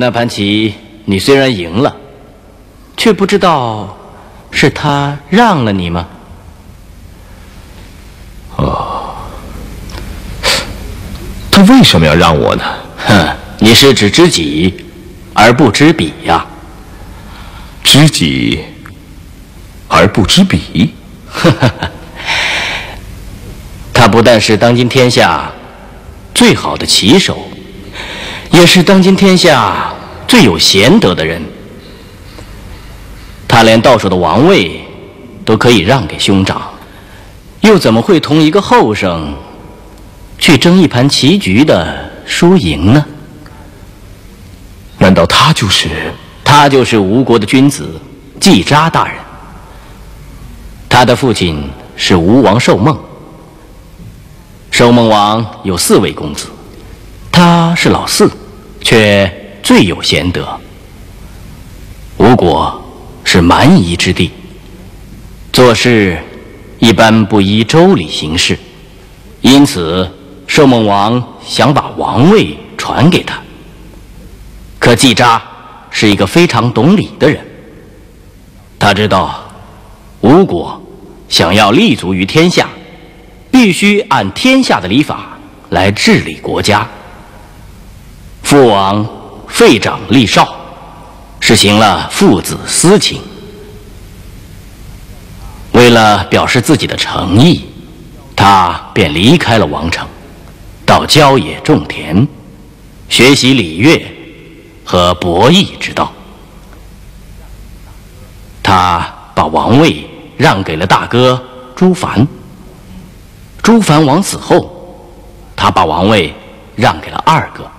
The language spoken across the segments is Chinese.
那盘棋你虽然赢了，却不知道是他让了你吗？哦，他为什么要让我呢？哼，你是只知己而不知彼呀。知己而不知彼，他不但是当今天下最好的棋手，也是当今天下最有贤德的人。他连到手的王位都可以让给兄长，又怎么会同一个后生去争一盘棋局的输赢呢？难道他就是？他就是吴国的君子季札大人。他的父亲是吴王寿梦。寿梦王有四位公子，他是老四，却最有贤德。吴国是蛮夷之地，做事一般不依周礼行事，因此寿梦王想把王位传给他。可季札。是一个非常懂礼的人。他知道，吴国想要立足于天下，必须按天下的礼法来治理国家。父王废长立少，实行了父子私情。为了表示自己的诚意，他便离开了王城，到郊野种田，学习礼乐。和博弈之道，他把王位让给了大哥朱凡。朱凡王死后，他把王位让给了二哥，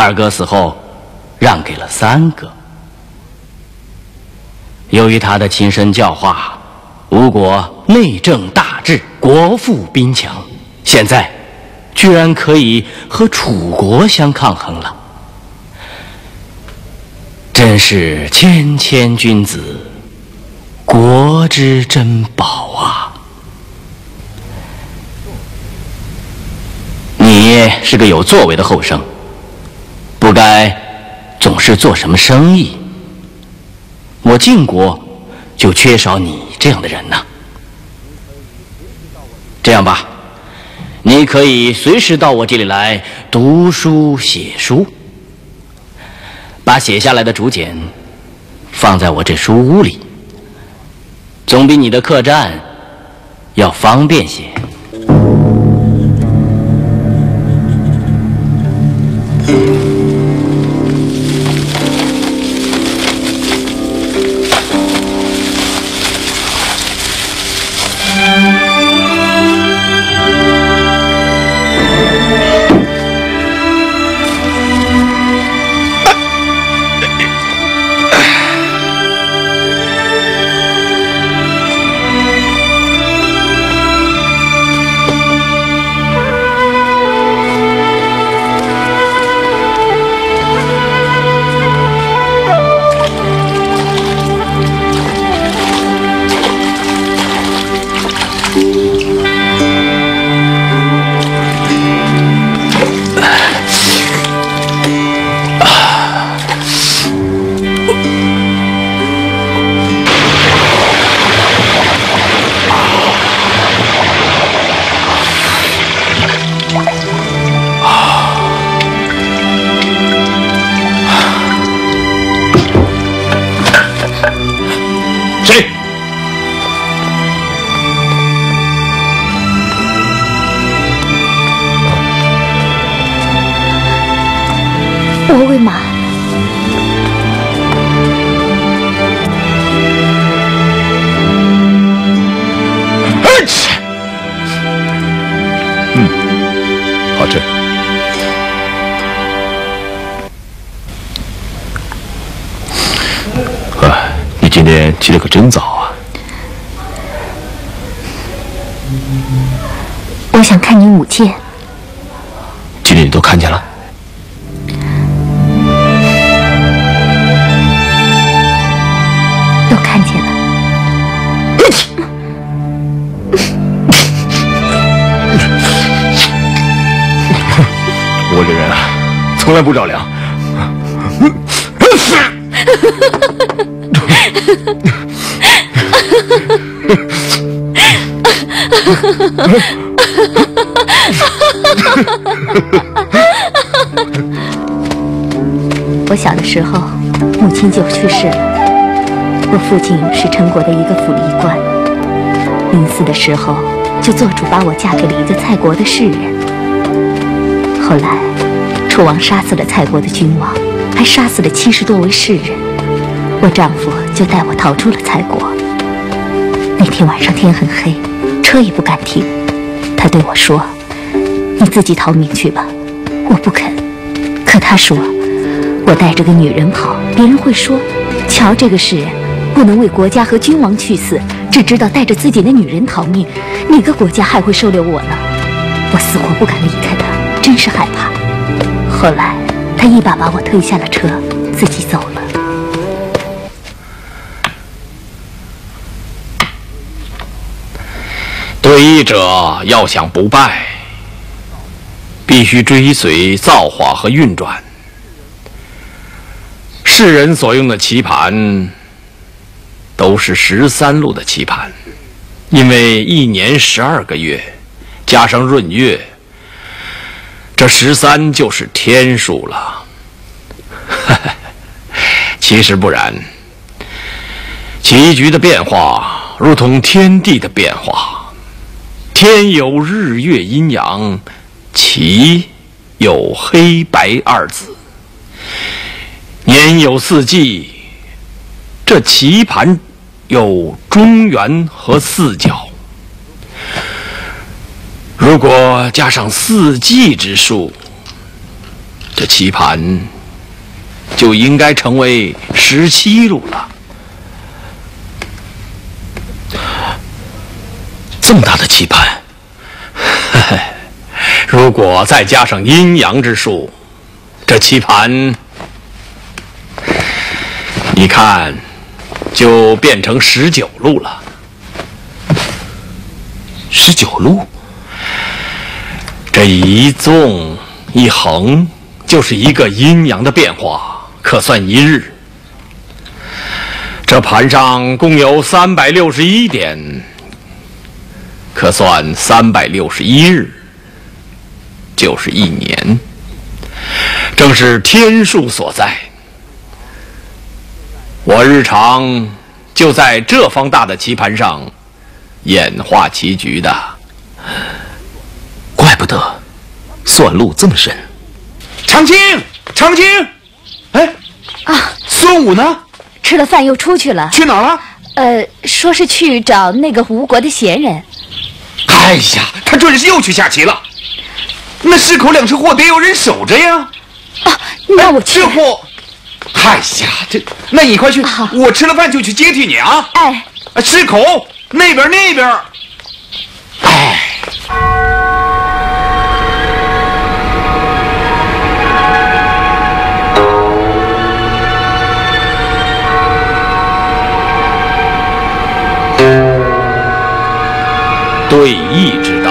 二哥死后，让给了三哥。由于他的亲身教化，吴国内政大治，国富兵强，现在居然可以和楚国相抗衡了。真是谦谦君子，国之珍宝啊！你是个有作为的后生，不该总是做什么生意。我晋国就缺少你这样的人呐。这样吧，你可以随时到我这里来读书写书。把写下来的竹简放在我这书屋里，总比你的客栈要方便些。想看你舞剑。今天你都看见了？都看见了。我这人啊，从来不着凉。我小的时候，母亲就去世了。我父亲是陈国的一个府吏官，临死的时候就做主把我嫁给了一个蔡国的士人。后来，楚王杀死了蔡国的君王，还杀死了七十多位士人。我丈夫就带我逃出了蔡国。那天晚上天很黑，车也不敢停。他对我说：“自己逃命去吧。”我不肯。可他说：“我带着个女人跑，别人会说，瞧这个士人。”不能为国家和君王去死，只知道带着自己的女人逃命，哪个国家还会收留我呢？我死活不敢离开他，真是害怕。后来，他一把把我推下了车，自己走了。对弈者要想不败，必须追随造化和运转。世人所用的棋盘。都是十三路的棋盘，因为一年十二个月，加上闰月，这十三就是天数了。其实不然，棋局的变化如同天地的变化，天有日月阴阳，棋有黑白二字，年有四季，这棋盘。有中原和四角，如果加上四季之数，这棋盘就应该成为十七路了。这么大的棋盘，如果再加上阴阳之术，这棋盘，你看。就变成十九路了。十九路，这一纵一横就是一个阴阳的变化，可算一日。这盘上共有三百六十一点，可算三百六十一日，就是一年。正是天数所在。我日常就在这方大的棋盘上演化棋局的，怪不得算路这么深。长青，长青，哎，啊，孙武呢？吃了饭又出去了。去哪儿了？呃，说是去找那个吴国的闲人。哎呀，他准是又去下棋了。那市口两车货得有人守着呀。啊，那我去。这货。哎呀，这，那你快去，我吃了饭就去接替你啊！哎，吃口那边那边。哎，对弈之道，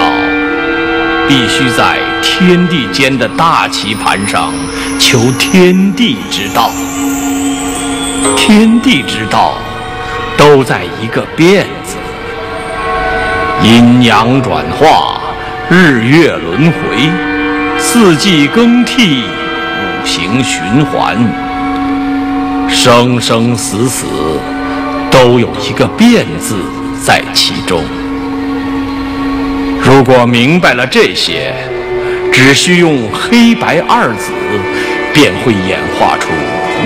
必须在天地间的大棋盘上求天地之道。天地之道，都在一个“变”字。阴阳转化，日月轮回，四季更替，五行循环，生生死死，都有一个“变”字在其中。如果明白了这些，只需用黑白二子，便会演化出。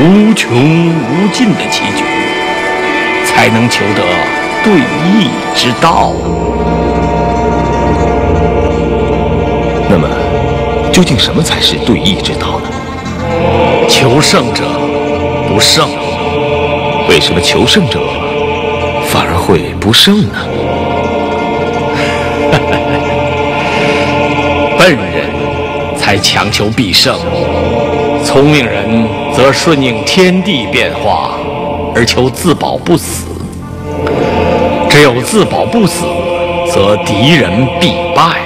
无穷无尽的棋局，才能求得对弈之道。那么，究竟什么才是对弈之道呢？求胜者不胜。为什么求胜者反而会不胜呢？笨 人才强求必胜。聪明人则顺应天地变化，而求自保不死。只有自保不死，则敌人必败。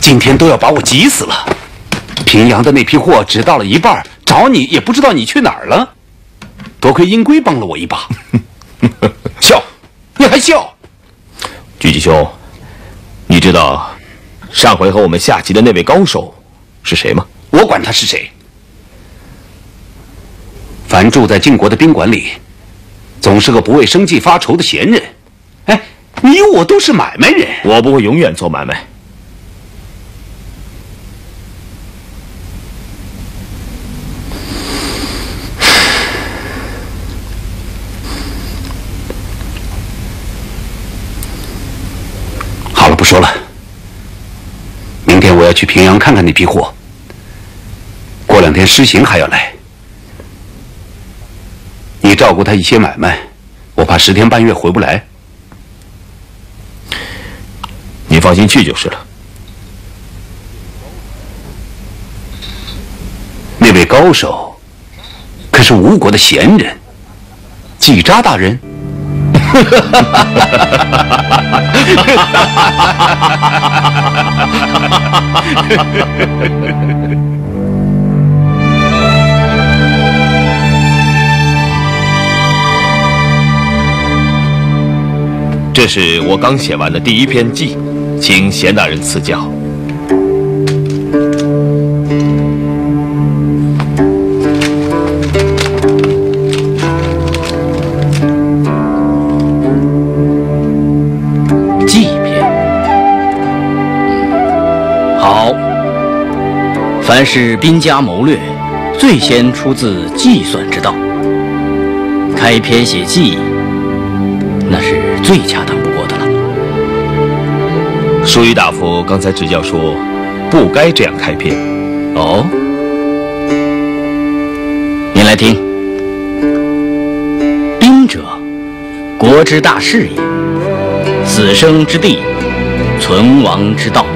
今天都要把我急死了！平阳的那批货只到了一半，找你也不知道你去哪儿了。多亏英龟帮了我一把。笑，你还笑？狙击兄，你知道上回和我们下棋的那位高手是谁吗？我管他是谁。凡住在晋国的宾馆里，总是个不为生计发愁的闲人。哎，你我都是买卖人，我不会永远做买卖。好了，不说了。要去平阳看看那批货。过两天施行还要来，你照顾他一些买卖，我怕十天半月回不来。你放心去就是了。那位高手可是吴国的贤人，季札大人。这是我刚写完的第一篇记，请贤大人赐教。凡是兵家谋略，最先出自计算之道。开篇写计，那是最恰当不过的了。舒仪大夫刚才指教说，不该这样开篇。哦，您来听。兵者，国之大事也，死生之地，存亡之道，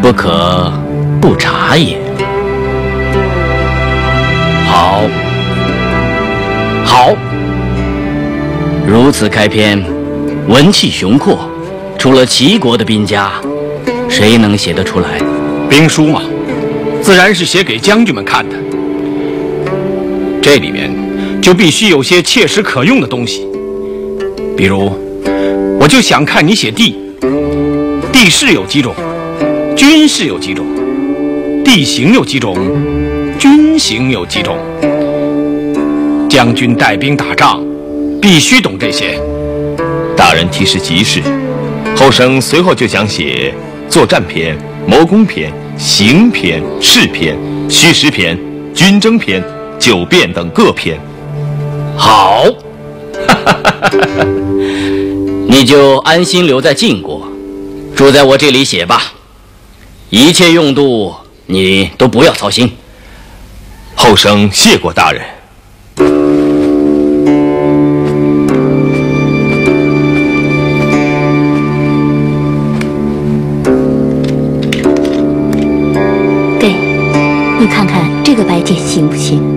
不可不察也。好，好，如此开篇，文气雄阔，除了齐国的兵家，谁能写得出来？兵书嘛，自然是写给将军们看的。这里面就必须有些切实可用的东西，比如，我就想看你写地，地势有几种，军事有几种，地形有几种，军形有几种。将军带兵打仗，必须懂这些。大人提示极是，后生随后就想写作战篇、谋攻篇、行篇、事篇、虚实篇、军争篇、九变等各篇。好，你就安心留在晋国，住在我这里写吧。一切用度你都不要操心。后生谢过大人。给，你看看这个白锦行不行？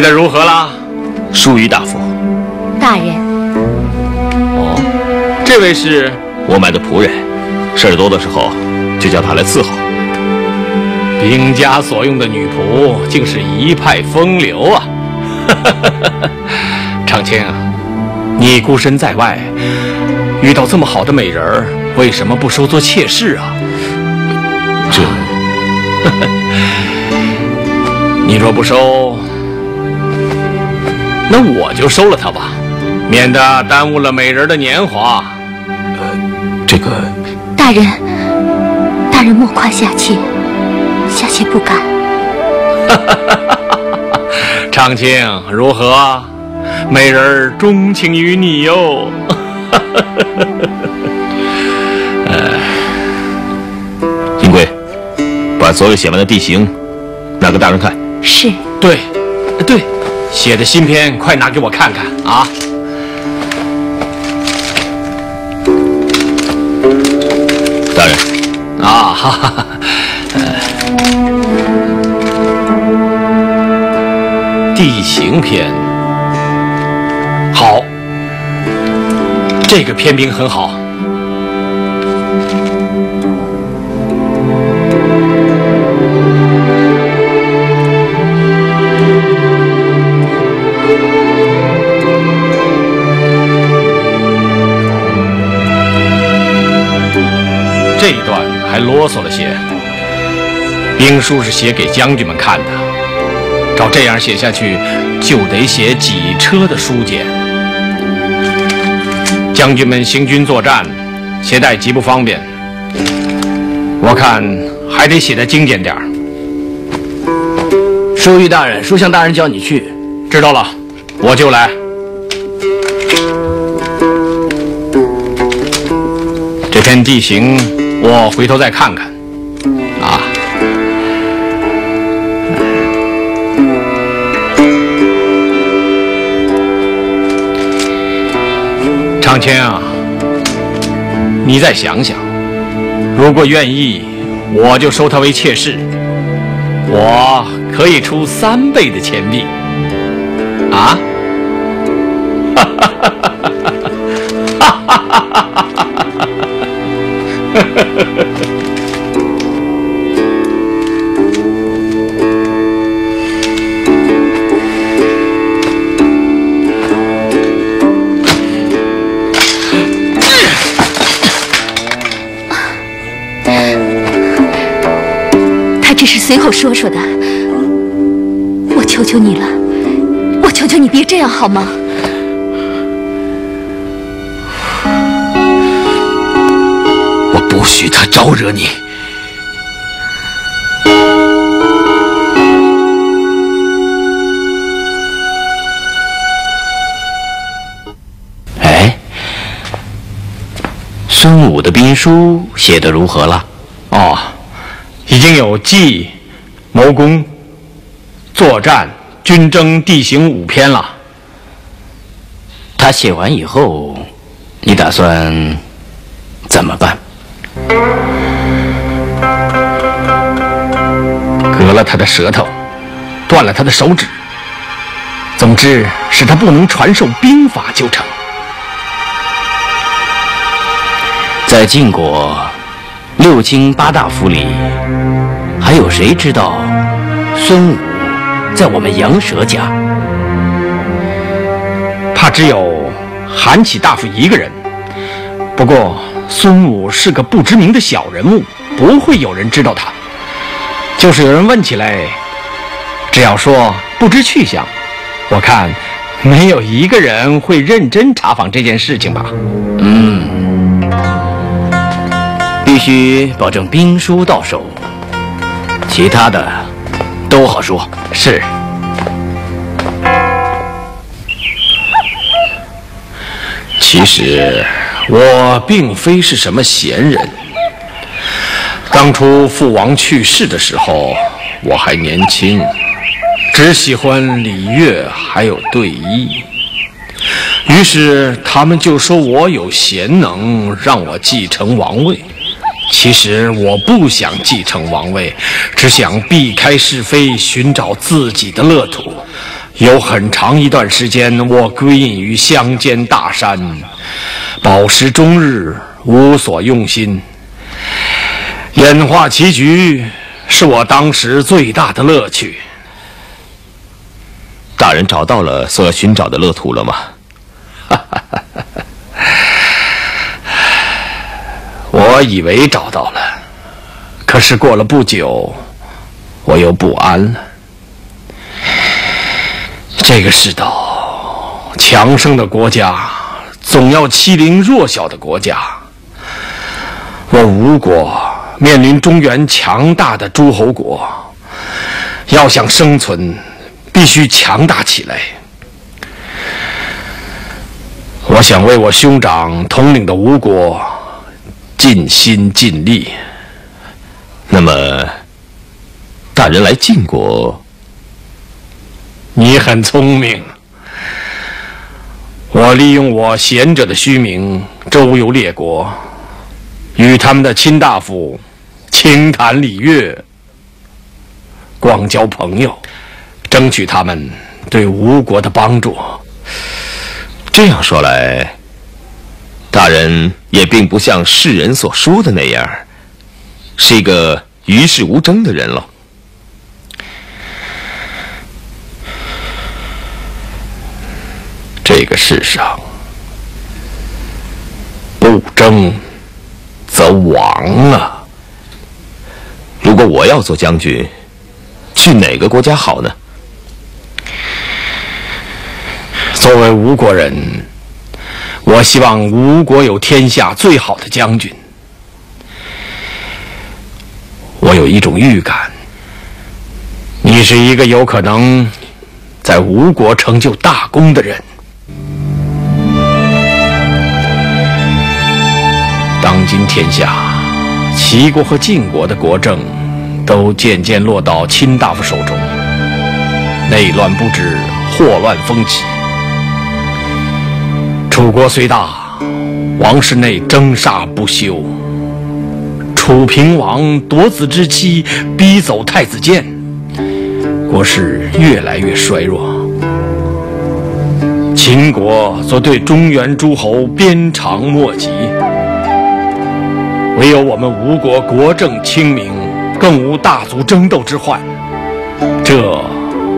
写的如何了？疏于大夫，大人，哦，这位是我买的仆人，事儿多的时候就叫他来伺候。兵家所用的女仆，竟是一派风流啊！长青，你孤身在外，遇到这么好的美人儿，为什么不收做妾室啊？这 你若不收，那我就收了他吧，免得耽误了美人的年华。呃这个大人，大人莫夸下妾，下妾不敢。长青如何？美人儿钟情于你哟。金贵，把所有写完的地形拿给大人看。是，对，对，写的新篇快拿给我看看。啊！大人，啊，哈哈哈，地形篇，好，这个篇名很好。还啰嗦了些。兵书是写给将军们看的，照这样写下去，就得写几车的书简。将军们行军作战，携带极不方便。我看还得写的精简点儿。书玉大人，书相大人叫你去。知道了，我就来。这片地形，我回头再看看。啊，长谦啊，你再想想，如果愿意，我就收他为妾室，我可以出三倍的钱币。啊！随口说说的，我求求你了，我求求你别这样好吗？我不许他招惹你。哎，孙武的兵书写得如何了？哦，已经有计、谋攻、作战、军争、地形五篇了。他写完以后，你打算怎么办？割了他的舌头，断了他的手指，总之使他不能传授兵法就成。在晋国六卿八大夫里，还有谁知道孙武在我们杨蛇家？怕只有韩启大夫一个人。不过孙武是个不知名的小人物，不会有人知道他。就是有人问起来，只要说不知去向，我看没有一个人会认真查访这件事情吧。嗯必须保证兵书到手，其他的都好说。是。其实我并非是什么贤人。当初父王去世的时候，我还年轻，只喜欢礼乐还有对弈。于是他们就说我有贤能，让我继承王位。其实我不想继承王位，只想避开是非，寻找自己的乐土。有很长一段时间，我归隐于乡间大山，饱食终日，无所用心。演化棋局是我当时最大的乐趣。大人找到了所要寻找的乐土了吗？哈哈哈我以为找到了，可是过了不久，我又不安了。这个世道，强盛的国家总要欺凌弱小的国家。我吴国面临中原强大的诸侯国，要想生存，必须强大起来。我想为我兄长统领的吴国尽心尽力。那么，大人来晋国，你很聪明。我利用我贤者的虚名，周游列国，与他们的卿大夫轻谈礼乐，广交朋友，争取他们对吴国的帮助。这样说来，大人也并不像世人所说的那样，是一个与世无争的人了。这个世上，不争则亡啊！如果我要做将军，去哪个国家好呢？作为吴国人，我希望吴国有天下最好的将军。我有一种预感，你是一个有可能在吴国成就大功的人。当今天下，齐国和晋国的国政都渐渐落到卿大夫手中，内乱不止，祸乱风起。楚国虽大，王室内争杀不休。楚平王夺子之妻，逼走太子建，国势越来越衰弱。秦国则对中原诸侯鞭长莫及，唯有我们吴国国政清明，更无大族争斗之患。这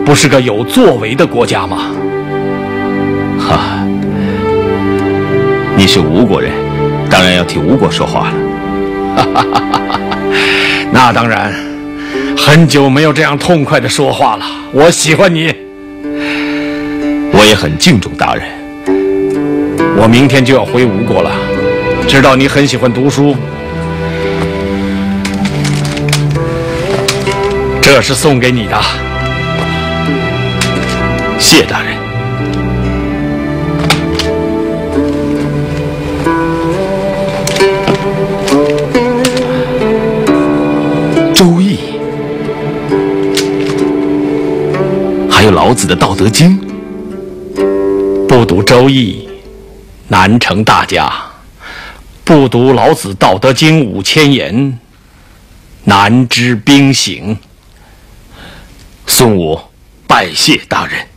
不是个有作为的国家吗？你是吴国人，当然要替吴国说话了。那当然，很久没有这样痛快的说话了。我喜欢你，我也很敬重大人。我明天就要回吴国了，知道你很喜欢读书，这是送给你的。谢大人。老子的《道德经》，不读《周易》，难成大家；不读老子《道德经》五千言，难知兵行。孙武拜谢大人。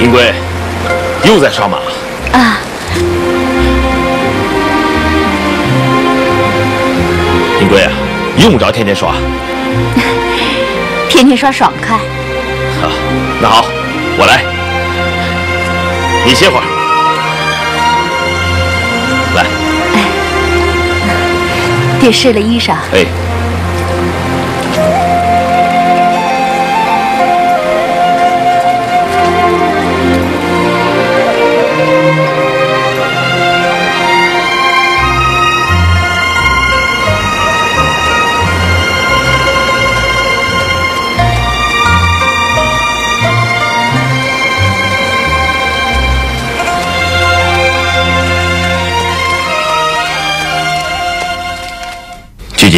银贵，又在刷马啊！银贵啊，用不着天天刷，天天刷爽快。好，那好，我来。你歇会儿，来。哎 爹试了衣裳。哎。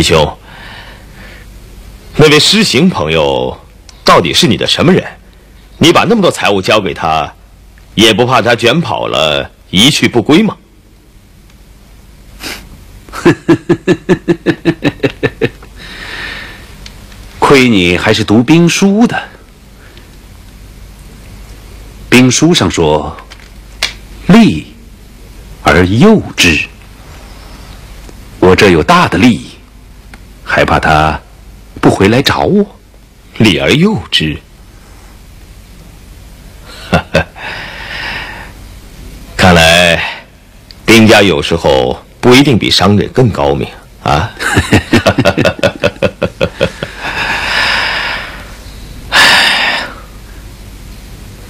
鞠继秋，那位施行朋友到底是你的什么人？你把那么多财物交给他，也不怕他卷跑了，一去不归吗？亏你还是读兵书的。兵书上说：“利而诱之。”我这有大的利益。害怕他不回来找我，礼而诱之。看来丁家有时候不一定比商人更高明啊。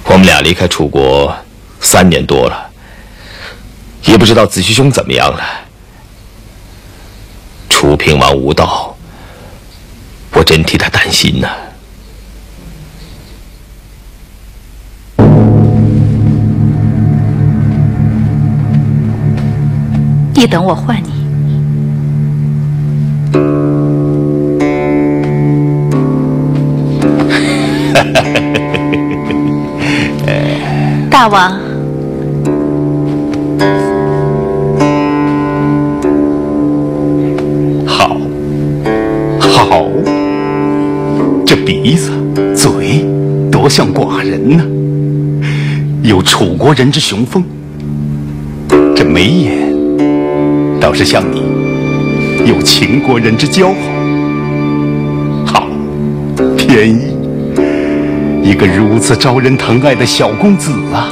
我们俩离开楚国三年多了，也不知道子虚兄怎么样了。楚平王无道，我真替他担心呢。你等我换你。大王，鼻子、嘴多像寡人呢，有楚国人之雄风。这眉眼倒是像你，有秦国人之骄豪。好，便宜，一个如此招人疼爱的小公子啊！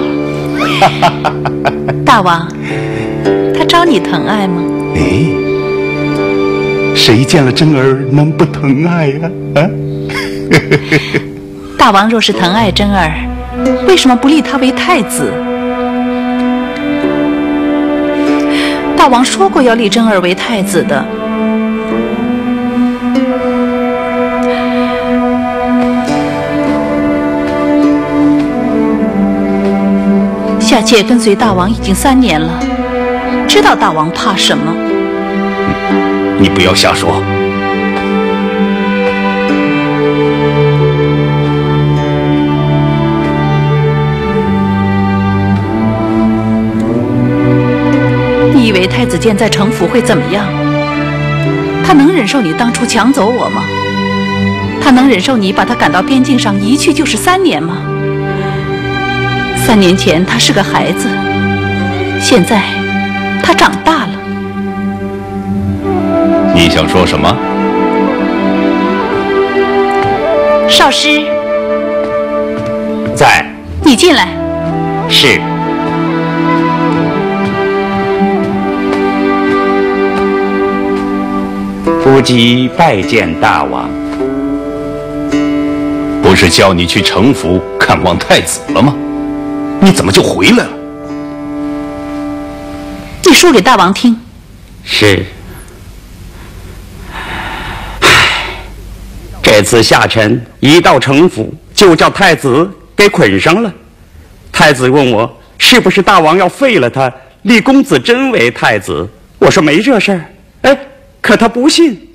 大王，他招你疼爱吗？哎，谁见了真儿能不疼爱呀、啊？大王若是疼爱真儿，为什么不立他为太子？大王说过要立真儿为太子的。下妾跟随大王已经三年了，知道大王怕什么。你不要瞎说。以为太子建在城府会怎么样？他能忍受你当初抢走我吗？他能忍受你把他赶到边境上一去就是三年吗？三年前他是个孩子，现在他长大了。你想说什么？少师，在，你进来。是。夫姬拜见大王。不是叫你去城府看望太子了吗？你怎么就回来了？你说给大王听。是。这次下臣一到城府，就叫太子给捆上了。太子问我是不是大王要废了他，立公子真为太子？我说没这事儿。可他不信。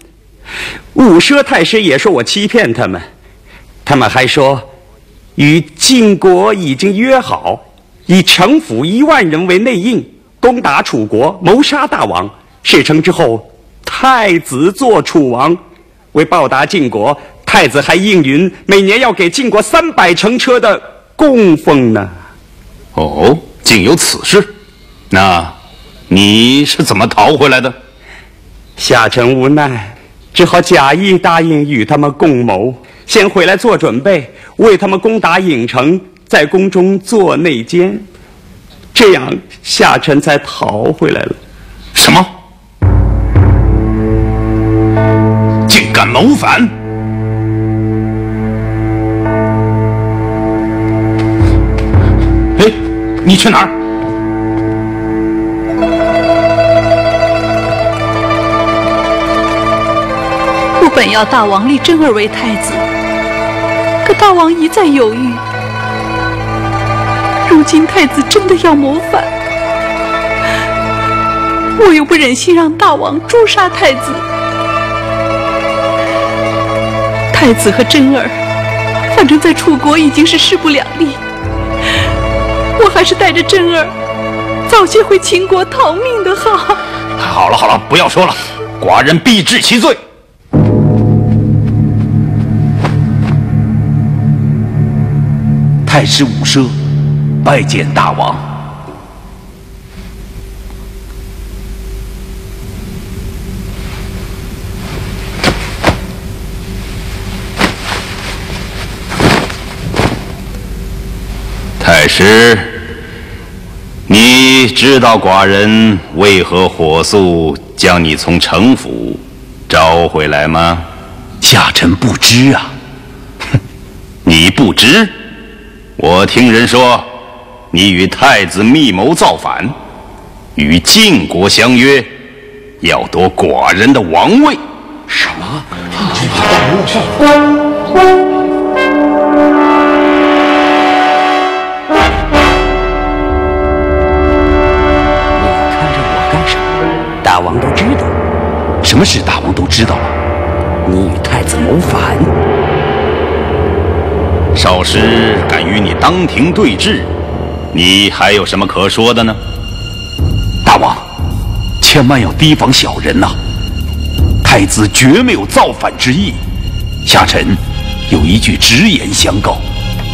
武奢太师也说我欺骗他们，他们还说与晋国已经约好，以城府一万人为内应，攻打楚国，谋杀大王。事成之后，太子做楚王。为报答晋国，太子还应允每年要给晋国三百乘车的供奉呢。哦，竟有此事？那你是怎么逃回来的？夏臣无奈，只好假意答应与他们共谋，先回来做准备，为他们攻打郢城，在宫中做内奸，这样下臣才逃回来了。什么？竟敢谋反！哎，你去哪儿？本要大王立真儿为太子，可大王一再犹豫。如今太子真的要谋反，我又不忍心让大王诛杀太子。太子和真儿，反正在楚国已经是势不两立，我还是带着真儿早些回秦国逃命的好。好了好了，不要说了，寡人必治其罪。太师武奢拜见大王。太师，你知道寡人为何火速将你从城府招回来吗？下臣不知啊。哼，你不知？我听人说，你与太子密谋造反，与晋国相约，要夺寡人的王位。什么？大王都知道，什么事大王都知道了。你与太子谋反，少师敢与你当庭对质，你还有什么可说的呢？大王，千万要提防小人呐！太子绝没有造反之意，下臣有一句直言相告：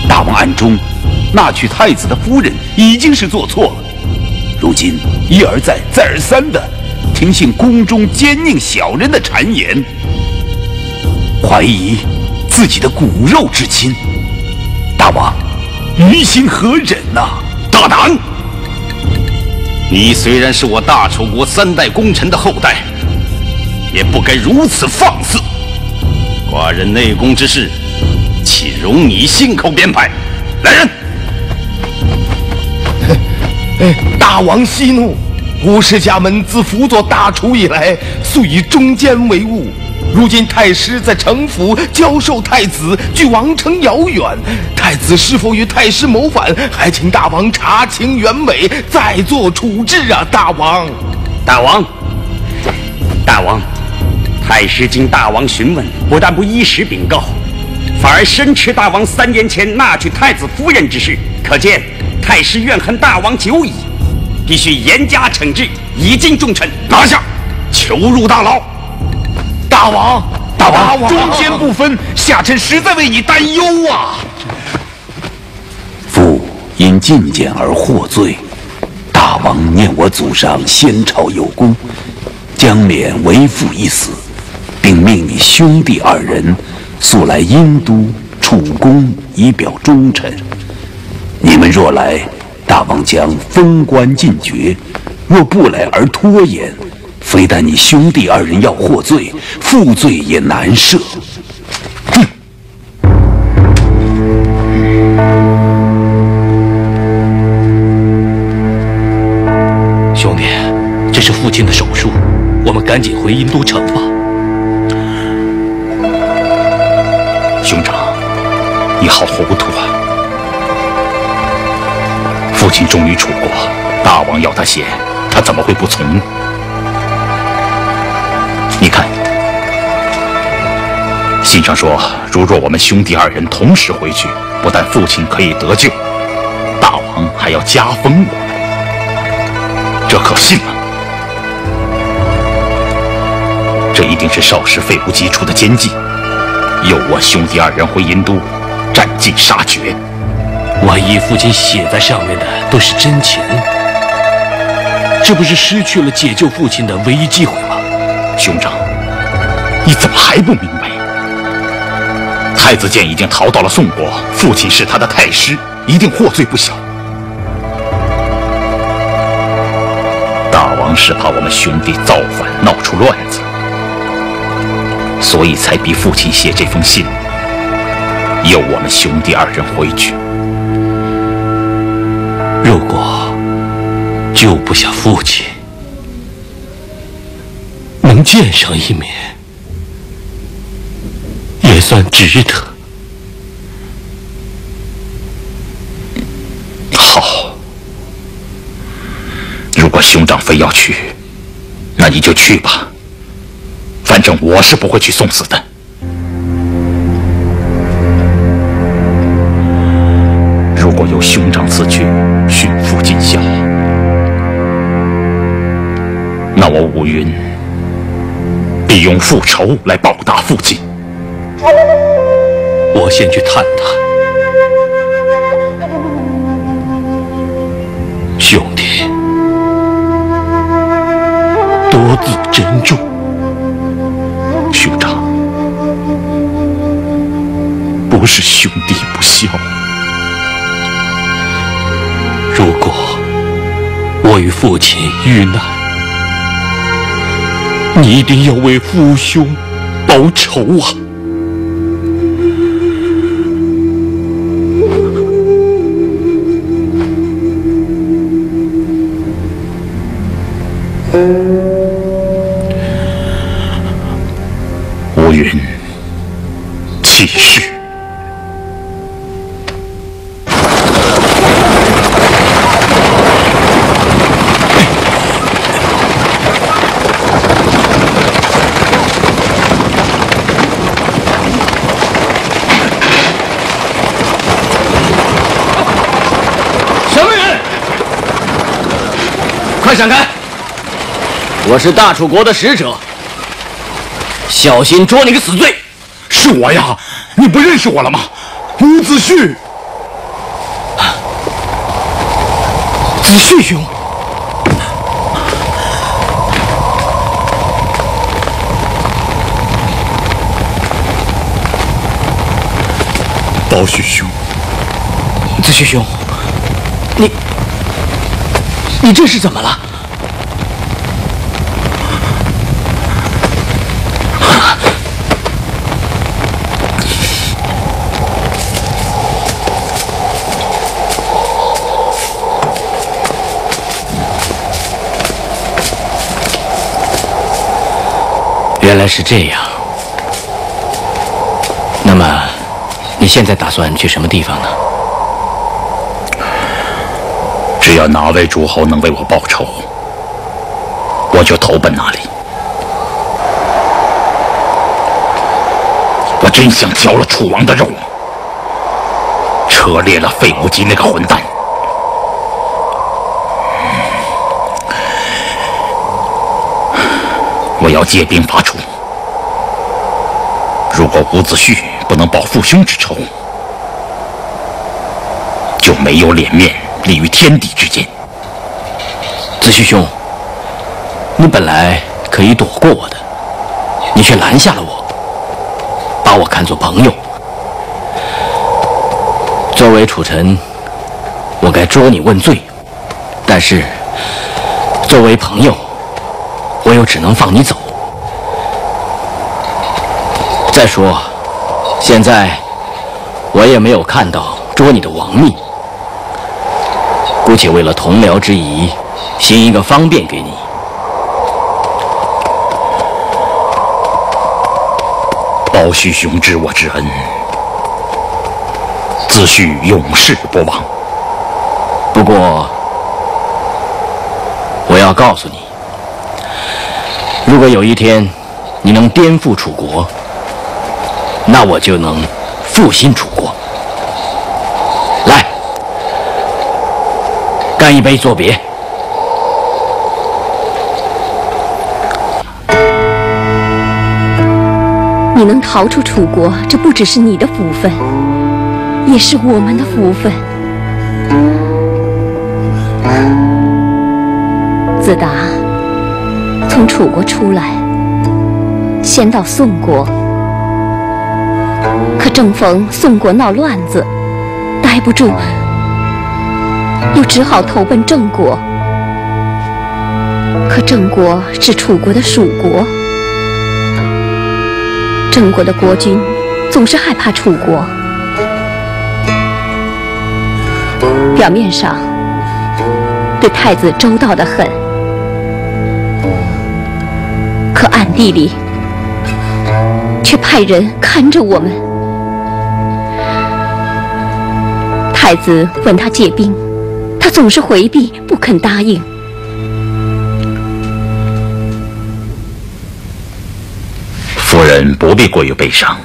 大王暗中纳娶太子的夫人已经是做错了，如今一而再、再而三的。听信宫中奸佞小人的谗言，怀疑自己的骨肉之亲，大王于心何忍呐？大胆！你虽然是我大楚国三代功臣的后代，也不该如此放肆。寡人内宫之事，岂容你信口编排？来人！大王息怒。吴氏家门自辅佐大楚以来，素以忠奸为务。如今太师在城府教授太子，距王城遥远，太子是否与太师谋反，还请大王查清原委，再做处置啊！大王，大王，大王，太师经大王询问，不但不依时禀告，反而深斥大王三年前纳娶太子夫人之事，可见太师怨恨大王久矣。必须严加惩治，以尽重臣。拿下，囚入大牢。大王，大王，忠奸不分，下臣实在为你担忧啊！父因进谏而获罪，大王念我祖上先朝有功，将免为父一死，并命你兄弟二人速来殷都楚宫，以表忠臣。你们若来。大王将封官进爵，若不来而拖延，非但你兄弟二人要获罪，负罪也难赦。哼！兄弟，这是父亲的手术，我们赶紧回殷都城吧。兄长，你好糊涂啊！父亲忠于楚国，大王要他写，他怎么会不从？信上说，如若我们兄弟二人同时回去，不但父亲可以得救，大王还要加封我们，这可信吗？这一定是少师费无忌出的奸计，诱我兄弟二人回银都，斩尽杀绝。万一父亲写在上面的都是真钱，这不是失去了解救父亲的唯一机会吗？兄长，你怎么还不明白？太子建已经逃到了宋国，父亲是他的太师，一定获罪不小。大王是怕我们兄弟造反，闹出乱子，所以才逼父亲写这封信，诱我们兄弟二人回去。如果救不下父亲，能见上一面，也算值得。好，如果兄长非要去，那你就去吧。反正我是不会去送死的。如果有兄长此去，殉父尽孝，那我武云必用复仇来报答父亲。我先去探探，兄弟，多自珍重。兄长，不是兄弟不孝。如果我与父亲遇难，你一定要为父兄报仇啊！Ee, 我是大楚国的使者，小心捉你个死罪！是我呀，你不认识我了吗？伍子胥，子胥兄，包胥兄，子胥兄，你你这是怎么了？原来是这样。那么，你现在打算去什么地方呢？只要哪位诸侯能为我报仇，我就投奔哪里。我真想嚼了楚王的肉，扯裂了费无极那个混蛋。我要借兵伐楚。如果伍子胥不能报父兄之仇，就没有脸面立于天地之间。子胥兄，你本来可以躲过我的，你却拦下了我，把我看作朋友。作为楚臣，我该捉你问罪，但是作为朋友，我又只能放你走。再说，现在我也没有看到捉你的王命，姑且为了同僚之谊，行一个方便给你。包胥兄知我之恩，子胥永世不忘。不过，我要告诉你，如果有一天你能颠覆楚国，那我就能复兴楚国。来，干一杯作别。你能逃出楚国，这不只是你的福分，也是我们的福分。自打从楚国出来，先到宋国，可正逢宋国闹乱子，待不住，又只好投奔郑国。可郑国是楚国的属国。郑国的国君总是害怕楚国，表面上对太子周到的很，可暗地里却派人看着我们。太子问他借兵，他总是回避，不肯答应。夫人不必过于悲伤。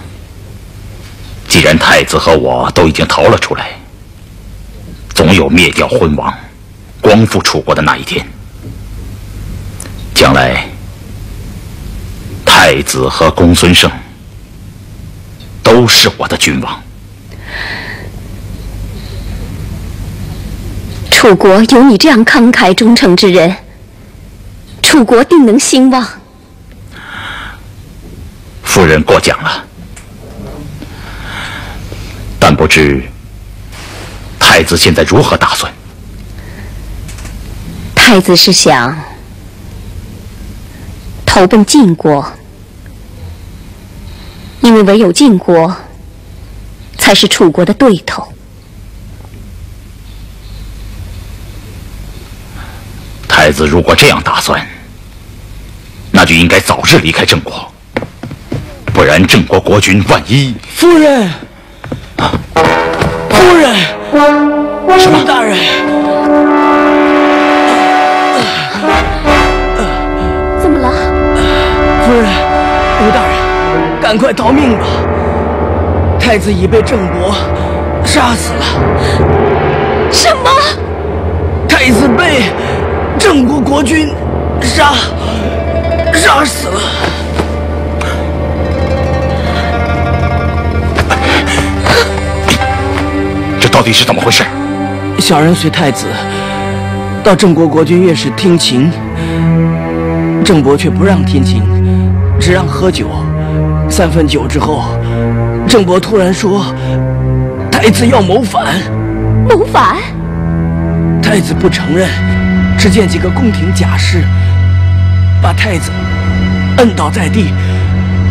既然太子和我都已经逃了出来，总有灭掉昏王、光复楚国的那一天。将来，太子和公孙胜都是我的君王。楚国有你这样慷慨忠诚之人，楚国定能兴旺。夫人过奖了，但不知太子现在如何打算？太子是想投奔晋国，因为唯有晋国才是楚国的对头。太子如果这样打算，那就应该早日离开郑国，不然郑国国君万一……夫人，夫人，什么大人？赶快逃命吧！太子已被郑伯杀死了。什么？太子被郑国国君杀杀死了。这到底是怎么回事？小人随太子到郑国国君院室听琴，郑伯却不让听琴，只让喝酒。三分酒之后，郑伯突然说：“太子要谋反。”谋反？太子不承认，只见几个宫廷甲士把太子摁倒在地，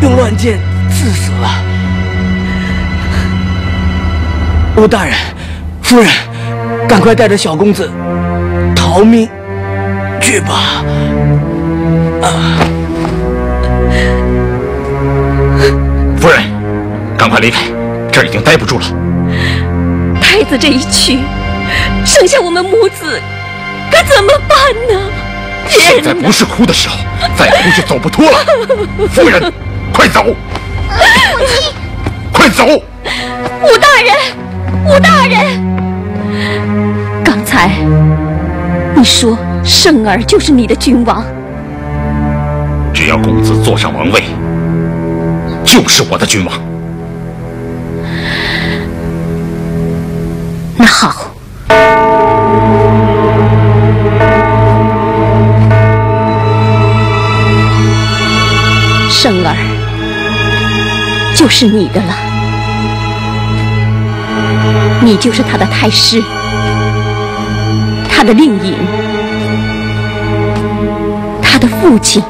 用乱箭刺死了。吴大人，夫人，赶快带着小公子逃命去吧！啊，赶快离开，这儿已经待不住了。太子这一去，剩下我们母子该怎么办呢？现在不是哭的时候，再哭就走不脱了。夫人，快走！母亲，快走！武大人，武大人，刚才你说圣儿就是你的君王，只要公子坐上王位，就是我的君王。那好。圣儿就是你的了，你就是他的太师，他的令尹，他的父亲。